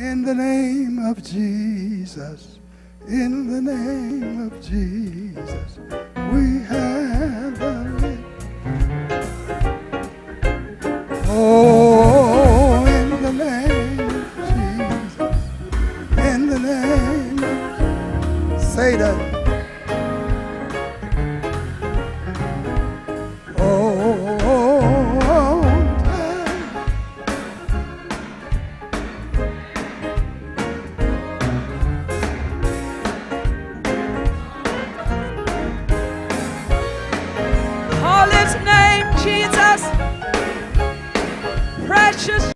in the name of Jesus, in the name of Jesus, we have a lift. Oh, in the name of Jesus, in the name of Satan. precious